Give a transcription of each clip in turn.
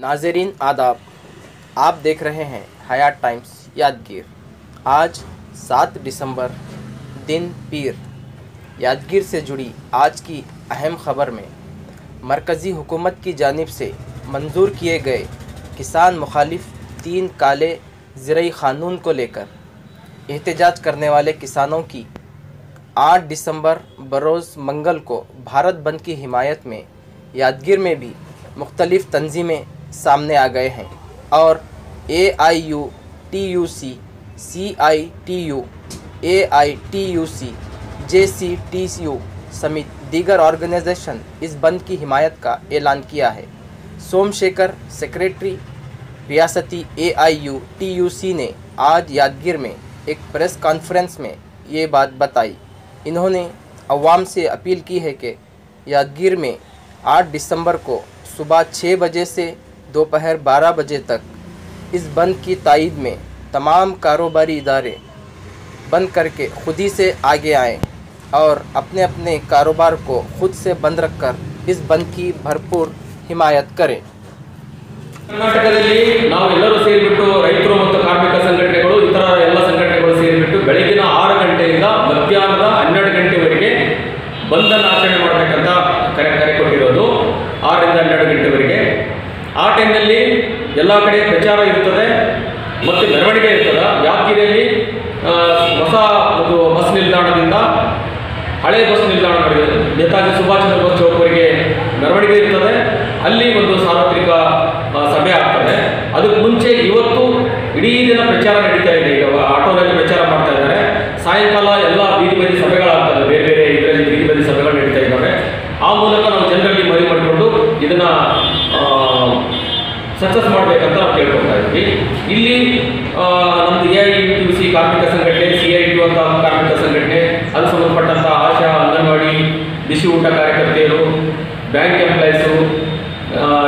नाजरीन, आदाब। आप देख रहे हैं हयात टाइम्स यादगीर। आज सात दिसंबर, दिन पीर। यादगीर से जुड़ी आज की अहम खबर में मरकज़ी हुकूमत की जानिब से मंजूर किए गए किसान मुखालिफ तीन काले ज़रूरी क़ानून को लेकर एहतजाज करने वाले किसानों की 8 दिसंबर बरोज़ मंगल को भारत बंद की हिमायत में यादगीर में भी मुख्तलिफ़ तंजीमें सामने आ गए हैं और A I U T U C C I T U A I T U C J C T U समेत दीगर ऑर्गेनाइजेशन इस बंद की हिमायत का ऐलान किया है। सोमशेखर, सेक्रेटरी रियासती A I U T U C ने आज यादगीर में एक प्रेस कॉन्फ्रेंस में ये बात बताई। इन्होंने अवाम से अपील की है कि यादगीर में 8 दिसंबर को सुबह 6 बजे से दोपहर 12 बजे तक इस बंद की तायद में तमाम कारोबारी इदारे बंद करके खुद ही से आगे आएं और अपने अपने कारोबार को खुद से बंद रखकर इस बंद की भरपूर हिमायत करें ಕರ್ನಾಟಕದಲ್ಲಿ ನಾವು ಎಲ್ಲರೂ ಸೇರಿಬಿಟ್ಟು ರೈತರು ಮತ್ತು ಕಾರ್ಮಿಕ ಸಂಘಟನೆಗಳು ಇತರ ಎಲ್ಲ ಸಂಘಟನೆಗಳು ಸೇರಿಬಿಟ್ಟು ಬೆಳಗಿನ ಆರು ಗಂಟೆಯಿಂದ ಮಧ್ಯಾಹ್ನದ ಹನ್ನೆರಡು ಗಂಟೆವರೆಗೆ ಬಂದನ್ನು ಆಚರಣೆ ಮಾಡಬೇಕಂತ ಕರೆ ಕರೆ ಕೊಟ್ಟಿರೋದು ಆರರಿಂದ ಹನ್ನೆರಡು ಗಂಟೆವರೆಗೆ ಆ ಟೈಮ್ನಲ್ಲಿ ಎಲ್ಲ ಕಡೆ ಪ್ರಚಾರ ಇರ್ತದೆ ಮತ್ತು ಮೆರವಣಿಗೆ ಇರ್ತದೆ. ಯಾದಗಿರಿಯಲ್ಲಿ ಹೊಸ ಒಂದು ಬಸ್ ನಿಲ್ದಾಣದಿಂದ ಹಳೆ ಬಸ್ ನಿಲ್ದಾಣ ನೇತಾಜಿ ಸುಭಾಷ್ ಚಂದ್ರ ಬೋಸ್ ಅವರಿಗೆ ಮೆರವಣಿಗೆ ಇರ್ತದೆ. ಅಲ್ಲಿ ಒಂದು ಸಾರ್ವತ್ರಿಕ ಸಭೆ ಆಗ್ತದೆ. ಅದಕ್ಕೆ ಮುಂಚೆ ಇವತ್ತು ಇಡೀ ದಿನ ಪ್ರಚಾರ ನಡೀತಾ ಇದೆ. ಈಗ ಆಟೋದಲ್ಲಿ ಪ್ರಚಾರ ಮಾಡ್ತಾ ಇದ್ದಾರೆ. ಸಾಯಂಕಾಲ ಎಲ್ಲ ಬೀದಿ ಬದಿ ಸಭೆಗಳಾಗ್ತದೆ ಬೇರೆ ಬೇರೆ ಇದರಲ್ಲಿ ಬೀದಿ ಬದಿ ಸಭೆಗಳು ನಡೀತಾ ಇದ್ದಾವೆ. ಆ ಮೂಲಕ ನಾವು ಜನರಲ್ಲಿ ಮನವಿ ಮಾಡಿಕೊಂಡು ಇದನ್ನ ಸಕ್ಸಸ್ ಮಾಡಬೇಕಂತ ನಾವು ಕೇಳ್ಕೊಳ್ತಾ ಇದ್ವಿ. ಇಲ್ಲಿ ನಮ್ದು ಎ ಐ ಯು ಸಿ ಕಾರ್ಮಿಕ ಸಂಘಟನೆ ಸಿ ಐ ಟಿ ಅಂತ ಕಾರ್ಮಿಕ ಸಂಘಟನೆ, ಅದು ಸಂಬಂಧಪಟ್ಟಂಥ ಆಶಾ ಅಂಗನವಾಡಿ, ಬಿಸಿ ಊಟ ಕಾರ್ಯಕರ್ತೆಯರು bank employees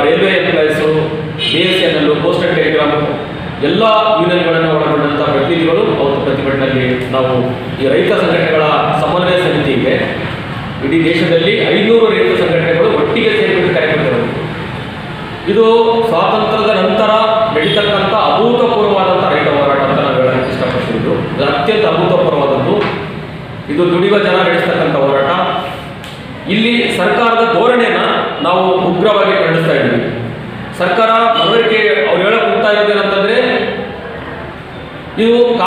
railway employees B S N L post and telegram ಎಲ್ಲ ಯೂನಿಯನ್ಗಳನ್ನು ಒಳಗೊಂಡಂಥ ಪ್ರತಿನಿಧಿಗಳು ಅವತ್ತು ಪ್ರತಿಭಟನೆಯಲ್ಲಿ ನಾವು ಈ ರೈತ ಸಂಘಟನೆಗಳ ಸಮನ್ವಯ ಸಮಿತಿಗೆ ಇಡೀ ದೇಶದಲ್ಲಿ ಐನೂರು ರೈತ ಸಂಘಟನೆಗಳು ಒಟ್ಟಿಗೆ ಸೇರಿಬಿಟ್ಟು ಕರೆ ಕೊಟ್ಟಿರೋದು ಇದು ಸ್ವಾತಂತ್ರ್ಯದ ನಂತರ ನಡೀತಕ್ಕಂಥ ಅಭೂತಪೂರ್ವವಾದಂಥ ರೈತ ಹೋರಾಟ ಅಂತ ನಾವು ಹೇಳಕ್ಕೆ ಇಷ್ಟಪಡ್ತೀವಿ ಇದು ಅತ್ಯಂತ ಅಭೂತಪೂರ್ವವಾದದ್ದು ಇದು ದುಡಿಯುವ ಜನ ನಡೆಸ್ತಕ್ಕಂಥ ಹೋರಾಟ. ಇಲ್ಲಿ ಸರ್ಕಾರದ ಧೋರಣೆನ ನಾವು ಉಗ್ರವಾಗಿ ಖಂಡಿಸ್ತಾ ಇದ್ದೀವಿ. ಸರ್ಕಾರ ಮನವರಿಕೆ ಅವ್ರು ಹೇಳಕ್ ಹೋಗ್ತಾ ಇದು